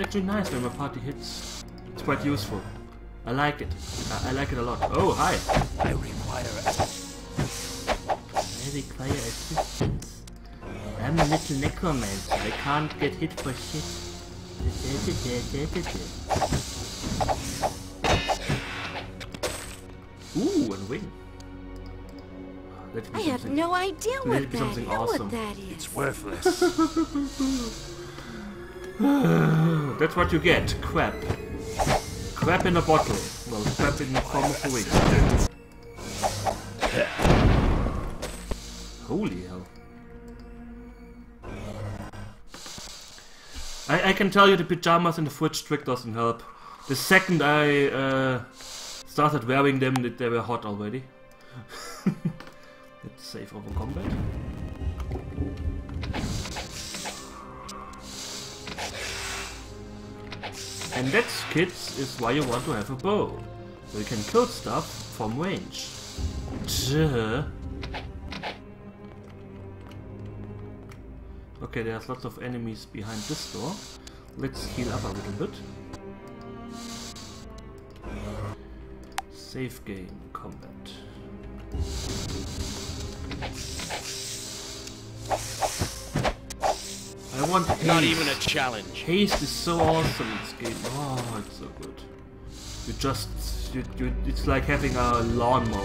actually nice when my party hits. It's quite useful. I like it. I, I like it a lot. Oh, hi. I require I require assistance. I'm a little necromancer. I can't get hit for shit. Ooh, and wing. Let I have no idea what that, awesome. what that is. It's worthless. That's what you get. Crap. Crap in a bottle. Well, crap in the form of a wing. Holy hell. I, I can tell you the pajamas in the fridge trick doesn't help. The second I uh, started wearing them, they were hot already. Let's save over combat. And that, kids, is why you want to have a bow. So you can kill stuff from range. Duh. Okay, there's lots of enemies behind this door. Let's heal up a little bit. Safe game combat. Want haste. Not even a challenge. Haste is so awesome in this game. Oh, it's so good. You just, you, you, it's like having a lawnmower.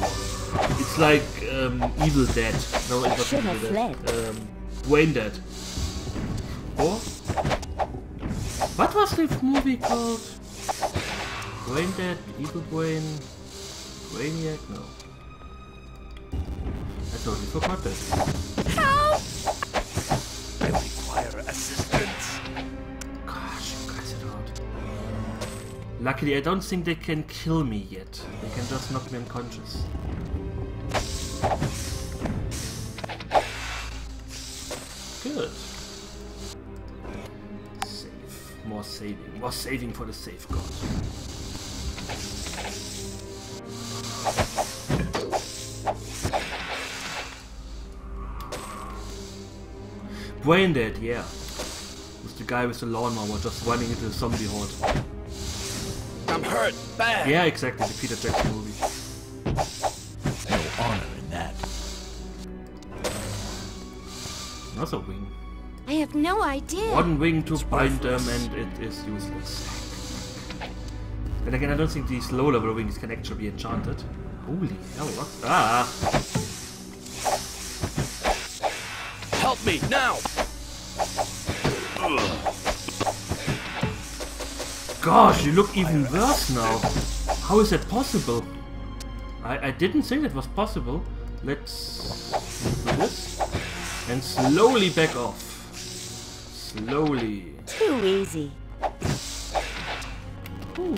It's like um, Evil Dead. No, it's not should Evil have Dead. Um, Wayne Dead. Or what was this movie called? Brain Dead, Evil Brain, Brainiac? No. I totally forgot that. Luckily, I don't think they can kill me yet. They can just knock me unconscious. Good. Save. More saving. More saving for the safeguard. Brain dead, yeah. Was the guy with the lawnmower just running into the zombie horde. I'm hurt. Yeah, exactly, the Peter Jackson movie. No honor in that. Another wing. I have no idea. One wing to bind them and it is useless. Then again, I don't think these low level wings can actually be enchanted. Holy hell, what? Ah! Help me now. Gosh, you look even worse now. How is that possible? I, I didn't think that was possible. Let's do this. And slowly back off. Slowly. Too easy. Ooh.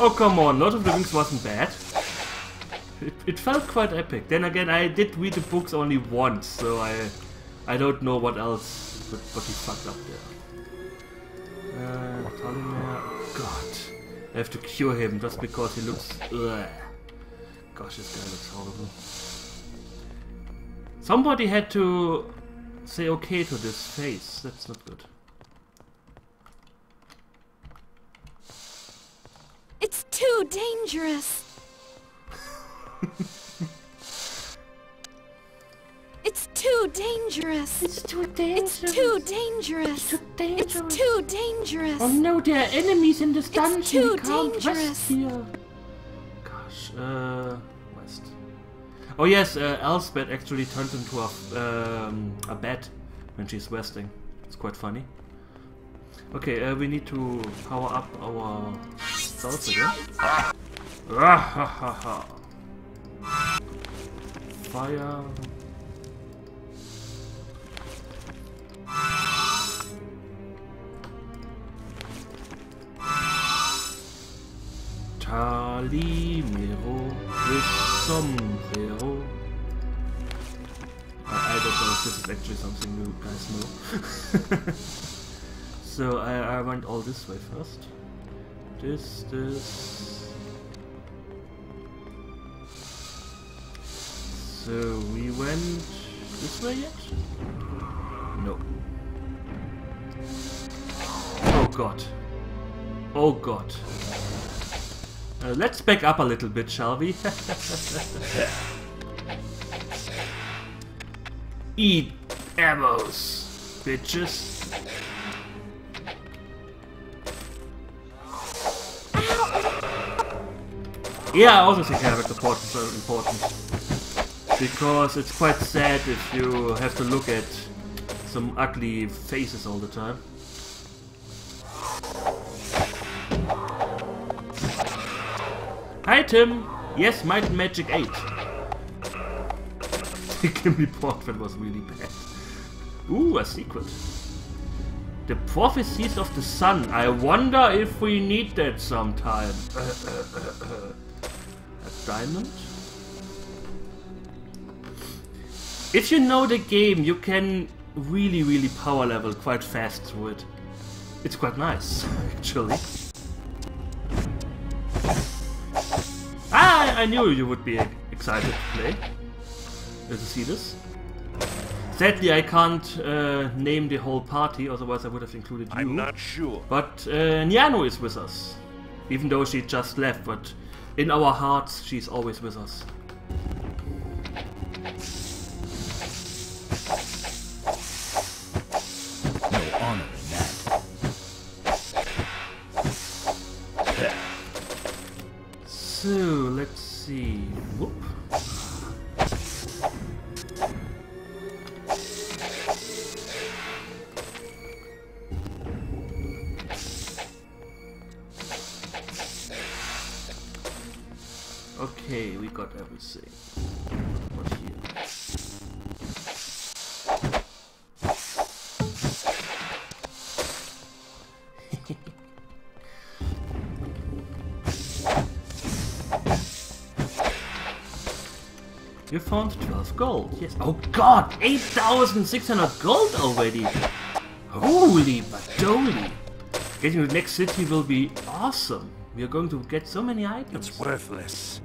oh come on, Lord of the Rings wasn't bad. It, it felt quite epic. Then again, I did read the books only once, so I I don't know what else, what, what he fucked up there. Uh, Talimir, God, I have to cure him just because he looks. Ugh. Gosh, this guy looks horrible. Somebody had to say okay to this face. That's not good. It's too dangerous. It's too dangerous. It's too dangerous. It's too dangerous. It's too dangerous. Oh no, there are enemies in this dungeon. It's too we can't dangerous. rest here. Gosh, uh, west. Oh yes, uh, Elspeth actually turns into a um, a bat when she's resting. It's quite funny. Okay, uh, we need to power up our spells again. Ah, ha, ha, ha. Fire. Talimero with sombrero. I, I don't know if this is actually something you guys know. so I, I went all this way first. This, this. So we went this way yet? No. Oh god. Oh god. Uh, let's back up a little bit, shall we? Eat ammos, bitches. Yeah, I also think character portraits are important. Because it's quite sad if you have to look at some ugly faces all the time. Hi Tim! Yes, Might and Magic 8. The Kimmy portrait was really bad. Ooh, a secret. The prophecies of the sun. I wonder if we need that sometime. a diamond? If you know the game, you can really, really power level quite fast through it. It's quite nice, actually. I knew you would be excited to play. To see this. Sadly, I can't uh, name the whole party, otherwise I would have included you. I'm not sure. But uh, Niano is with us. Even though she just left, but in our hearts, she's always with us. We got everything. What here? You found 12 gold. Yes. Oh god! 8,600 gold already! Holy badoli! Getting to the next city will be awesome. We are going to get so many items. It's worthless.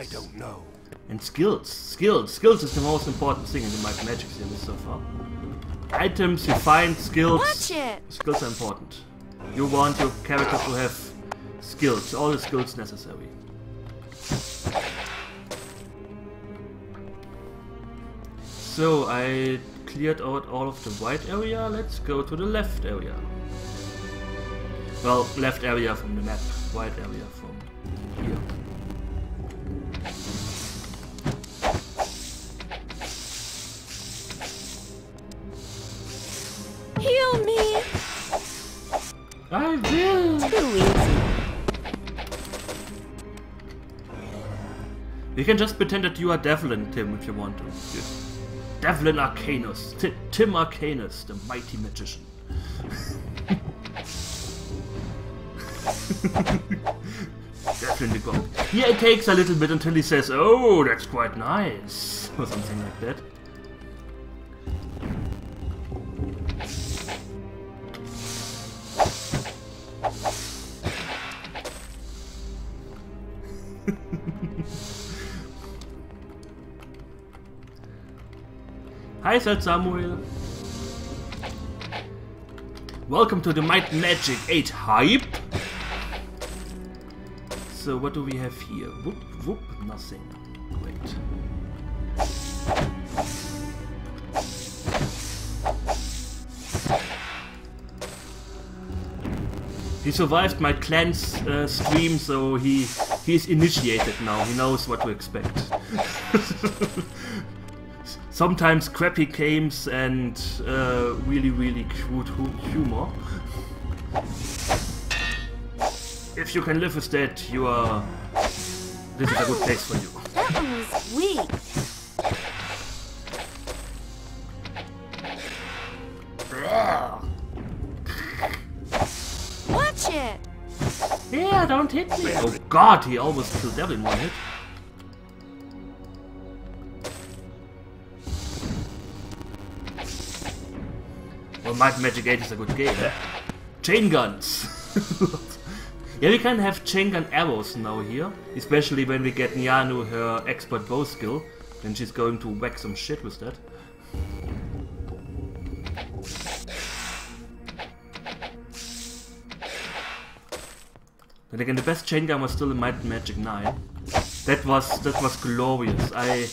It's nice. I don't know. And skills. Skills. Skills is the most important thing in the Might Magic series so far. Items you find, skills. Watch it! Skills are important. You want your character to have skills, all the skills necessary. So I cleared out all of the white area, let's go to the left area. Well, left area from the map, white area from here. I will! Too easy. You can just pretend that you are Devlin, Tim, if you want to. Yes. Devlin Arcanus. Ti- Tim Arcanus, the mighty magician. Devlin the god. Yeah, it takes a little bit until he says, Oh, that's quite nice. Or something like that. Hi, said Samuel. Welcome to the Might Magic 8 hype. So what do we have here? Whoop, whoop, nothing. Great. He survived my clan's uh, stream, so he he's initiated now. He knows what to expect. Sometimes crappy games and uh, really, really crude hu- humor. If you can live with that, you are. This is a good place for you. That one was weak. Watch it! Yeah, don't hit me. Oh god, he almost killed Devil in one hit. Magic 8 is a good game. Chain guns. Yeah, we can have chain gun arrows now here, especially when we get Nyanu her expert bow skill, then she's going to whack some shit with that. Then again, the best chain gun was still in Might Magic 9. That was that was glorious. I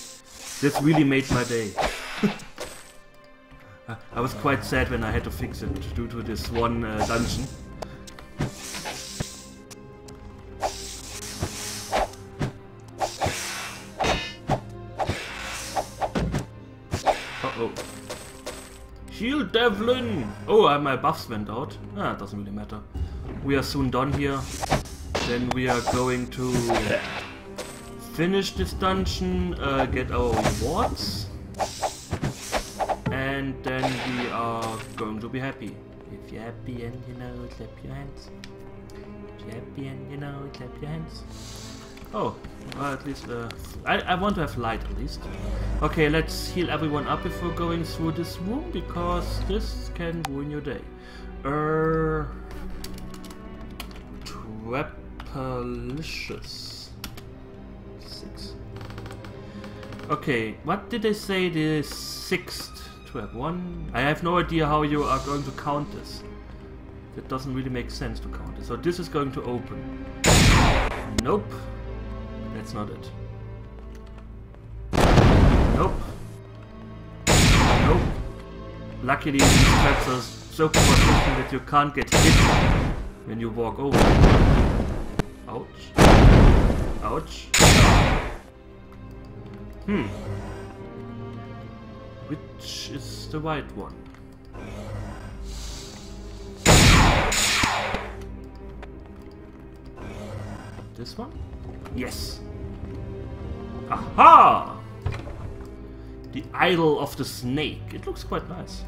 this really made my day. I- was quite sad when I had to fix it due to this one uh, dungeon. Uh-oh. Shield Devlin! Oh, uh, my buffs went out. Ah, it doesn't really matter. We are soon done here. Then we are going to finish this dungeon, uh, get our rewards. And then we are going to be happy. If you're happy and you know, clap your hands. If you're happy and you know, clap your hands. Oh, well, at least, uh, I, I want to have light at least. Okay, let's heal everyone up before going through this room, because this can ruin your day. Er... Trapalicious. Six. Okay, what did they say the sixth trap? One? I have no idea how you are going to count this. It doesn't really make sense to count it. So this is going to open. Nope. That's not it. Nope. Nope. Luckily these traps are so persistent that you can't get hit when you walk over. Ouch. Ouch. Hmm. Which is the right one? This one? Yes. Aha! The Idol of the Snake. It looks quite nice.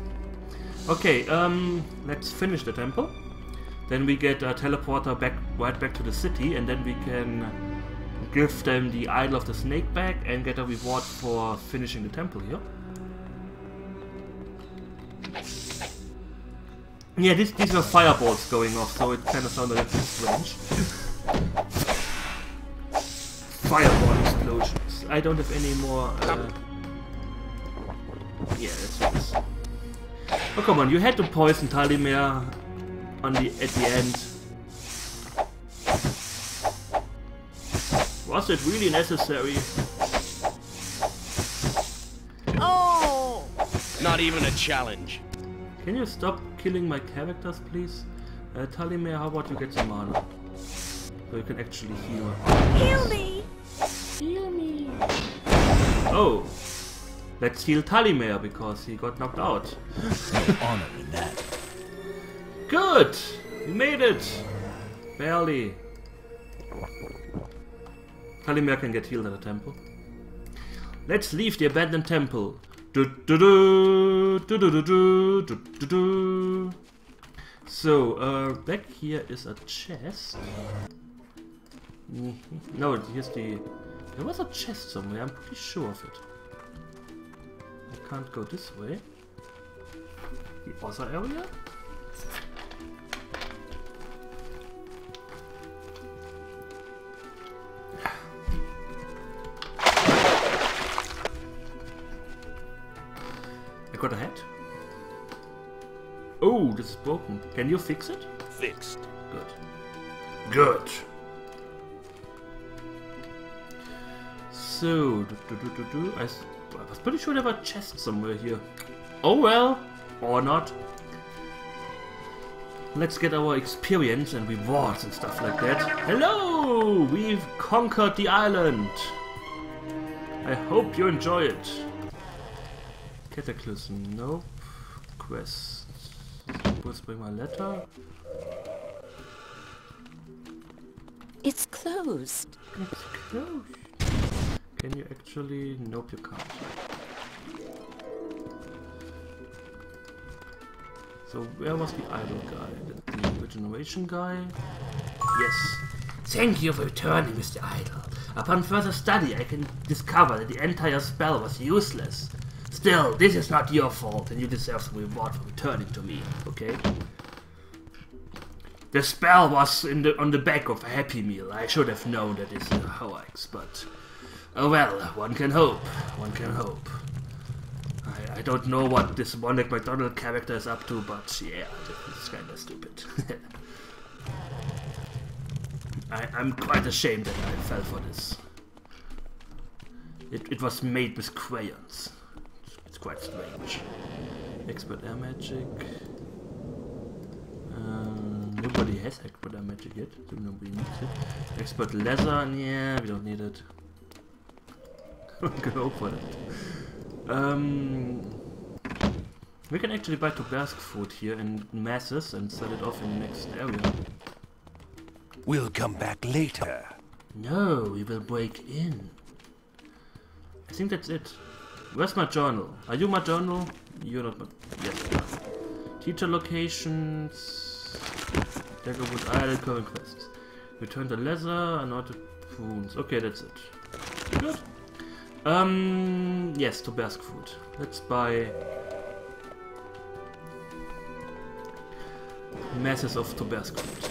Okay, um, let's finish the temple. Then we get a teleporter back right back to the city, and then we can give them the Idol of the Snake back and get a reward for finishing the temple here. Yeah, these, these were fireballs going off, so it kind of sounded a bit strange. Fireball explosions. I don't have any more. Uh... Yeah, that's what it is. Oh come on, you had to poison Talimir on the at the end. Was it really necessary? Oh! Not even a challenge. Can you stop killing my characters, please? Uh, Talimir, how about you get some mana? So you can actually heal. Heal me! Heal me! Oh! Let's heal Talimir because he got knocked out. No honor in that. Good! We made it! Barely. Talimir can get healed at the temple. Let's leave the abandoned temple. So, uh, back here is a chest. Mhm. No, here's the... There was a chest somewhere, I'm pretty sure of it. I can't go this way. The other area? I got a hat. Oh, this is broken. Can you fix it? Fixed. Good. Good. So, do, do, do, do, do. I, s- I was pretty sure there were chests somewhere here. Oh well, or not. Let's get our experience and rewards and stuff like that. Hello! We've conquered the island! I hope you enjoy it. Cataclysm, nope. Quest. Let's bring my letter. It's closed. It's closed. Can you actually? Nope, you can't. So where was the idol guy? The regeneration guy? Yes. Thank you for returning, Mr. Idol. Upon further study, I can discover that the entire spell was useless. Still, this is not your fault, and you deserve some reward for returning to me, okay? The spell was in the on the back of a Happy Meal. I should have known that it's a hoax, but oh well. One can hope. One can hope. I, I don't know what this Ronald McDonald character is up to, but yeah, it's kind of stupid. I, I'm quite ashamed that I fell for this. It, it was made with crayons. Quite strange. Expert air magic. Uh, nobody has expert air magic yet, so nobody needs it. Expert leather, yeah, we don't need it. Go for it. Um, we can actually buy Tobarsk food here in masses and sell it off in the next area. We'll come back later. No, we will break in. I think that's it. Where's my journal? Are you my journal? You're not my... Yes, you are. Teacher locations... Dagger Wound Island, current quests. Return the leather, anointed prunes. Okay, that's it. Good. Um, yes, Tobarsk food. Let's buy... Masses of Tobarsk food.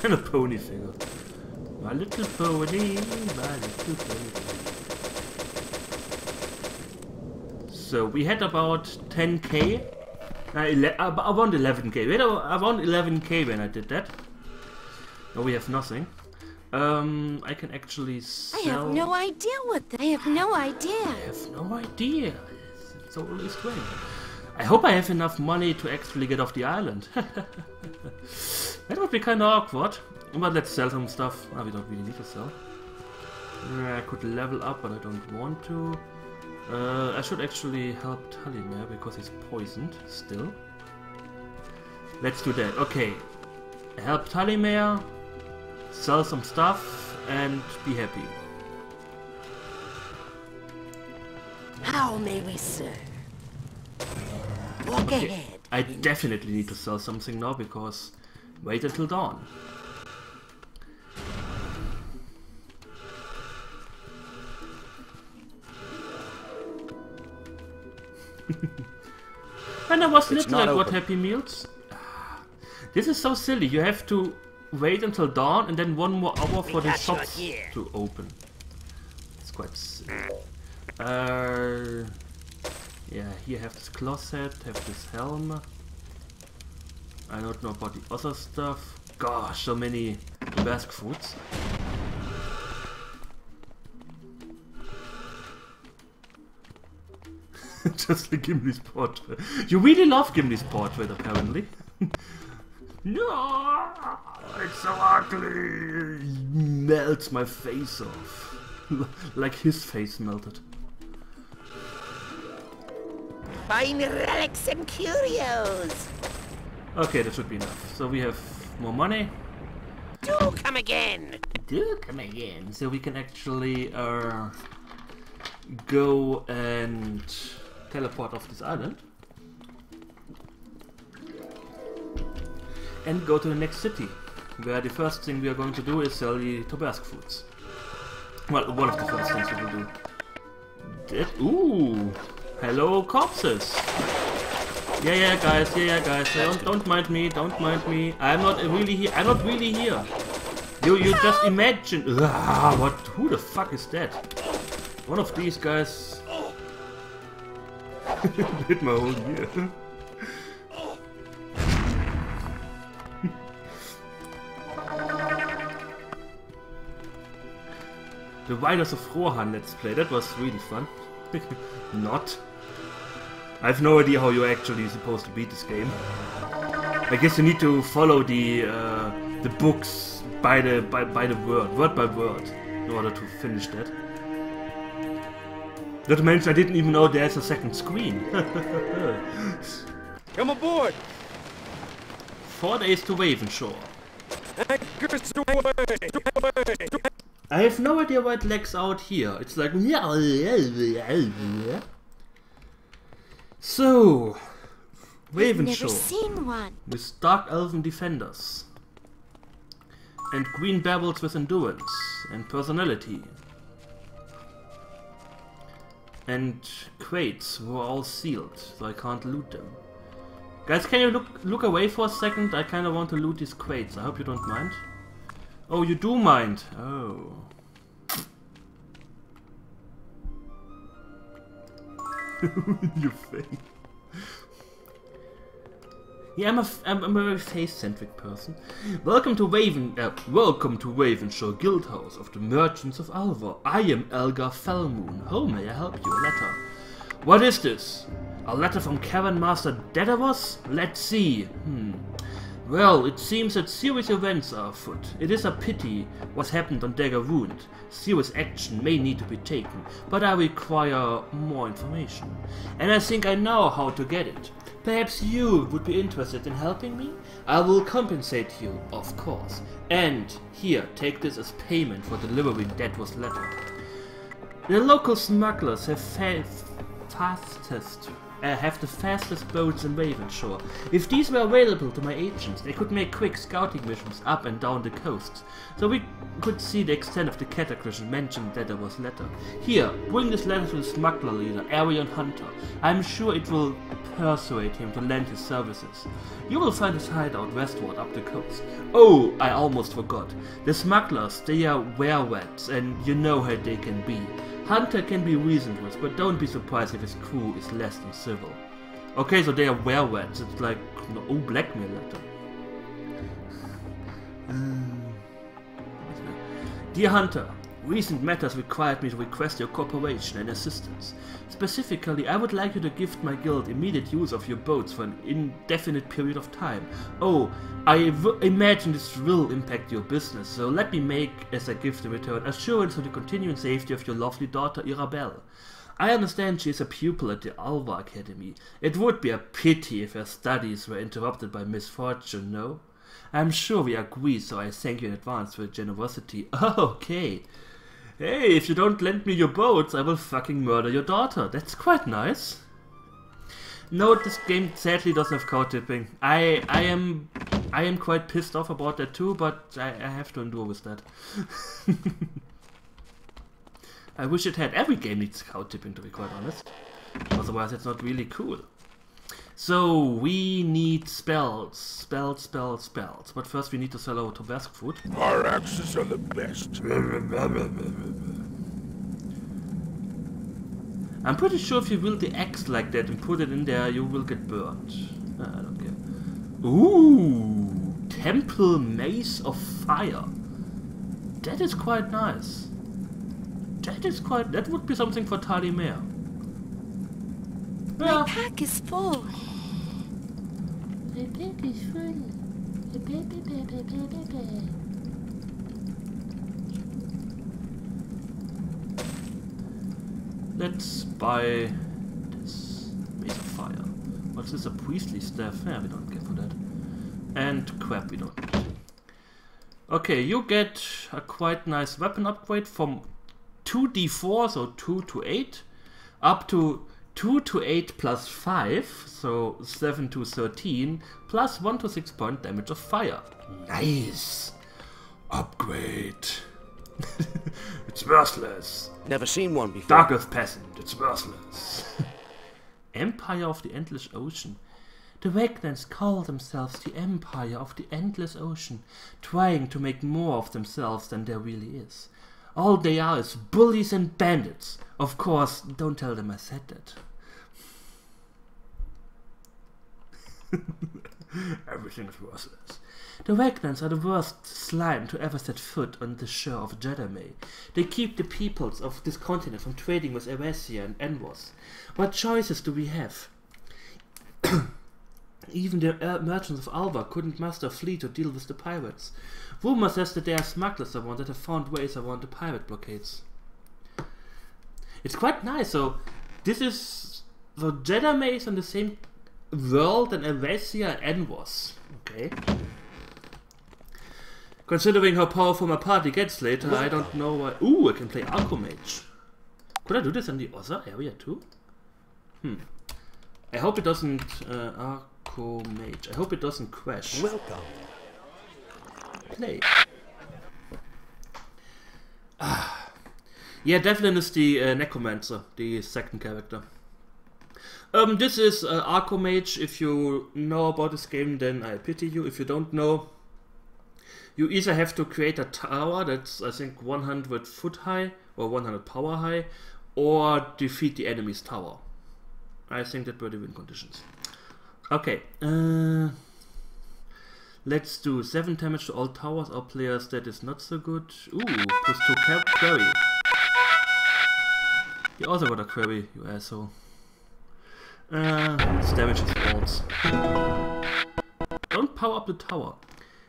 and a pony figure. My little pony, my little pony. So we had about 10k, uh, around 11k. We had around 11k when I did that. Now we have nothing. Um, I can actually sell... I have no idea what the- I have no idea. I have no idea. It's, it's totally strange. I hope I have enough money to actually get off the island. that would be kind of awkward. But let's sell some stuff. Ah, we don't really need to sell. Uh, I could level up, but I don't want to. Uh, I should actually help Talimir because he's poisoned still. Let's do that. Okay. Help Talimir, sell some stuff, and be happy. How may we serve? Walk Okay, ahead. I definitely need to sell something now because wait until dawn. when I was It's little, I not got. Happy Meals. This is so silly. You have to wait until dawn and then one more hour for the got shops to open. It's quite silly. Uh, yeah, here have this cloth set, have this helm. I don't know about the other stuff. Gosh, so many Basque foods. Just like Gimli's portrait. You really love Gimli's portrait, apparently. no, it's so ugly. Melts my face off, like his face melted. Find relics and curios. Okay, that should be enough. So we have more money. Do come again. Do come again. So we can actually uh, go and teleport off this island. And go to the next city. Where the first thing we are going to do is sell the Tobarsk foods. Well, one of the first things we will do. That, ooh! Hello, corpses! Yeah, yeah, guys, yeah, yeah, guys. Don't, don't mind me, don't mind me. I'm not really here. I'm not really here. You, you just imagine. Ah, what? Who the fuck is that? One of these guys. Hit my whole year. the Riders of Rohan Let's Play. That was really fun. Not. I have no idea how you're actually supposed to beat this game. I guess you need to follow the uh, the books by the by, by the word, word by word, in order to finish that. Not to mention, I didn't even know there's a second screen. Come aboard! Four days to Ravenshore. Anchors! I have no idea why it lags out here. It's like so I've seen one. with Dark Elven Defenders. And Green Babbles with Endurance and Personality. And crates were all sealed, so I can't loot them. Guys, can you look look away for a second? I kind of want to loot these crates. I hope you don't mind. Oh, you do mind. Oh. Your face. Yeah, I'm a, I'm, a very face-centric person. Welcome to Raven, uh, welcome to Ravenshore Guildhouse of the Merchants of Alvar. I am Elgar Fellmoon. How may I help you? A letter. What is this? A letter from Karen Master Dedavos? Let's see. Hmm. Well, it seems that serious events are afoot. It is a pity what happened on Dagger Wound. Serious action may need to be taken, but I require more information. And I think I know how to get it. Perhaps you would be interested in helping me? I will compensate you, of course. And here, take this as payment for delivering Deadwood's letter. The local smugglers have fa- fastest uh, have the fastest boats in Ravenshore. If these were available to my agents, they could make quick scouting missions up and down the coast, so we could see the extent of the cataclysm mentioned that there was letter. Here, bring this letter to the smuggler leader, Arion Hunter. I'm sure it will persuade him to lend his services. You will find his hideout westward up the coast. Oh, I almost forgot. The smugglers, they are werewolves, and you know how they can be. Hunter can be reasoned with, but don't be surprised if his crew is less than civil. Okay, so they are werewolves. It's like, oh, blackmail letter. Um. Dear Hunter, recent matters required me to request your cooperation and assistance. Specifically, I would like you to gift my guild immediate use of your boats for an indefinite period of time. Oh, I imagine this will impact your business, so let me make, as a gift in return, assurance of the continuing safety of your lovely daughter Irabelle. I understand she is a pupil at the Alvar Academy. It would be a pity if her studies were interrupted by misfortune, no? I'm sure we agree, so I thank you in advance for your generosity. Okay. Hey, if you don't lend me your boats, I will fucking murder your daughter. That's quite nice. No, this game sadly doesn't have cow tipping. I I am I am quite pissed off about that too, but I, I have to endure with that. I wish it had every game needs cow tipping to be quite honest. Otherwise it's not really cool. So we need spells, spells, spells, spells. But first we need to sell our Tabasco food. Our axes are the best. I'm pretty sure if you wield the axe like that and put it in there, you will get burnt. Uh, I don't care. Ooh, Temple Maze of Fire. That is quite nice. That is quite. That would be something for Tali Mare. My Yeah. pack is full. My bag is full. Ba, ba, ba, ba, ba, ba, ba. Let's buy this Maze of Fire. What's this? A priestly staff? Yeah, we don't care for that. And crap, we don't. Okay, you get a quite nice weapon upgrade from 2d4, so 2 to 8, up to 2 to 8 plus 5, so 7 to 13, plus 1 to 6 point damage of fire. Nice! Upgrade. it's worthless. Never seen one before. Dark Earth Peasant, it's worthless. Empire of the Endless Ocean. The Regnans call themselves the Empire of the Endless Ocean, trying to make more of themselves than there really is. All they are is bullies and bandits. Of course, don't tell them I said that. Everything is worthless. The Regnans are the worst slime to ever set foot on the shore of Jadame. They keep the peoples of this continent from trading with Erathia and Enroth. What choices do we have? Even the uh, merchants of Alvar couldn't muster a fleet to deal with the pirates. Rumor says that there are smugglers around that have found ways around the pirate blockades. It's quite nice. So this is so Jadame is on the same world than Erathia and was. Okay. Considering how powerful my party gets later, I don't know why. Ooh, I can play Arcomage. Could I do this in the other area too? Hmm. I hope it doesn't. Uh. I hope it doesn't crash. Welcome. Play. Yeah, Devlin is the uh, Necromancer, the second character. Um, this is uh, Arcomage. If you know about this game, then I pity you. If you don't know, you either have to create a tower that's, I think, 100 foot high or 100 power high, or defeat the enemy's tower. I think that were the win conditions. Okay, uh, let's do 7 damage to all towers or players. That is not so good. Ooh, plus 2 ca- quarry. You also got a quarry, you asshole. Uh, let's damage his walls. Don't power up the tower.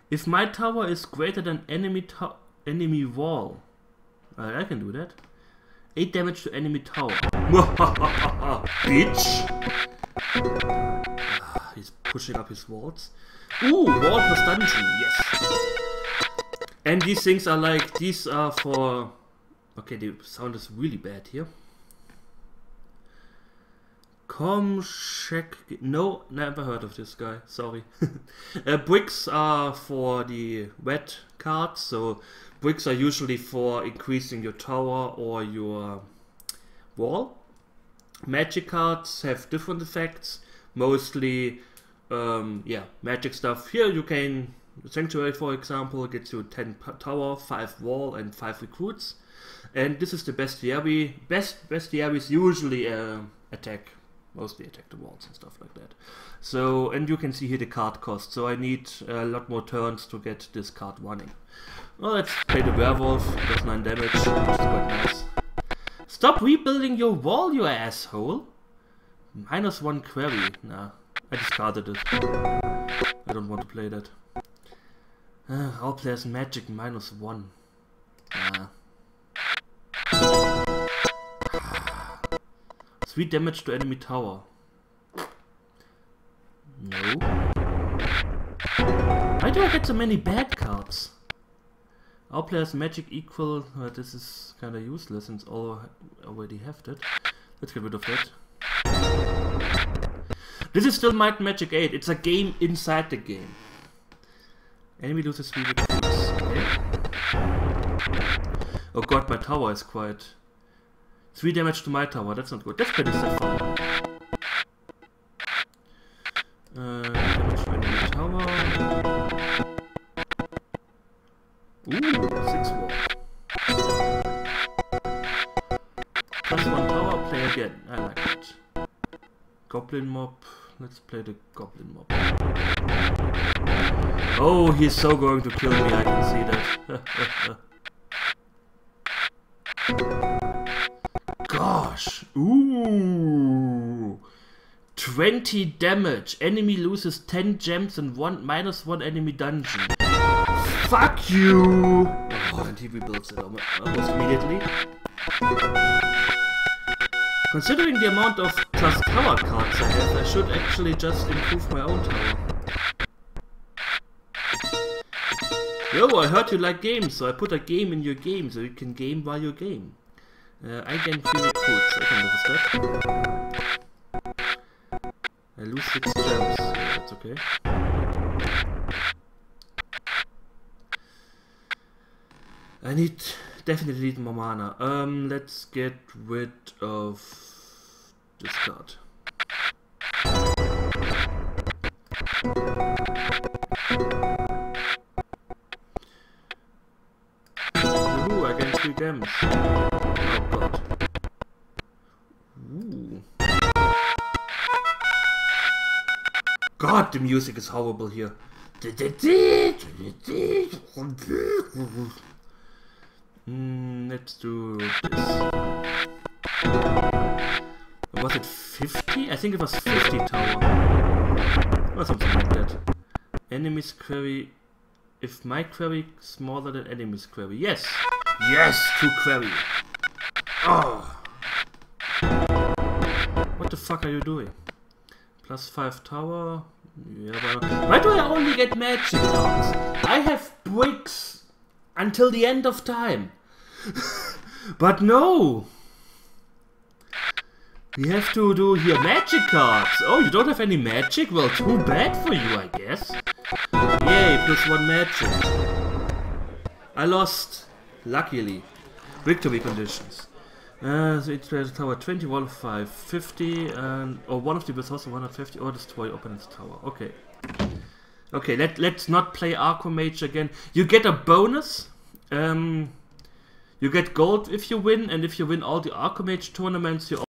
If my tower is greater than enemy enemy wall, uh, I can do that. 8 damage to enemy tower. Bitch! Pushing up his walls. Ooh, wall plus dungeon, yes! And these things are like, these are for... Okay, the sound is really bad here. Come check. No, never heard of this guy. Sorry. uh, bricks are for the wet cards. So bricks are usually for increasing your tower or your wall. Magic cards have different effects. Mostly, um, yeah, magic stuff. Here you can sanctuary, for example, gets you 10 tower, 5 wall, and 5 recruits. And this is the best bestiary. Best bestiaries usually uh, attack mostly attack the walls and stuff like that. So, and you can see here the card cost. So I need a lot more turns to get this card running. Well, let's play the werewolf. Does 9 damage, quite nice. Stop rebuilding your wall, you asshole! Minus 1 quarry. Nah, I discarded it. I don't want to play that. Uh, all players magic minus 1. Nah. 3 damage to enemy tower. No. Why do I get so many bad cards? Our players magic equal. Uh, this is kind of useless since all already have that. Let's get rid of that. This is still Might Magic 8. It's a game inside the game. Enemy loses 3 recruits. Okay. Oh god, my tower is quite... 3 damage to my tower, that's not good. That's pretty me. Uh, damage to enemy tower. Ooh, 6 wall. Plus 1 tower, play again. I like it. Goblin mob. Let's play the goblin mob. Oh, he's so going to kill me, I can see that. Gosh. Ooh. 20 damage. Enemy loses 10 gems and one minus 1 enemy dungeon. Fuck you! Oh, and he rebuilds it almo- almost immediately. Considering the amount of plus tower cards I have, I should actually just improve my own tower. Yo, I heard you like games, so I put a game in your game so you can game while you game. Uh, I gain 3 recruits, I can live with that. I lose 6 gems, that's okay. I need definitely need more mana. Um, let's get rid of this card. Ooh, I gain three gems. Oh god. Ooh. God, the music is horrible here. Mm, let's do this. Was it 50? I think it was 50 tower. Or something like that. Enemy's quarry. If my quarry smaller than enemy's quarry. Yes! Yes! Two quarry! Oh! What the fuck are you doing? Plus 5 tower. Yeah, but why do I only get magic cards? I have bricks until the end of time but no! We have to do here magic cards. Oh, you don't have any magic? Well, too bad for you, I guess. Yay, plus one magic. I lost, luckily. Victory conditions. Uh, so it's tower Twenty One Five Fifty 5, 50, and, or one of the resources 150, or destroy opponent's tower. Okay. Okay, let, let's not play Arcomage again. You get a bonus. Um, you get gold if you win, and if you win all the Arcomage tournaments you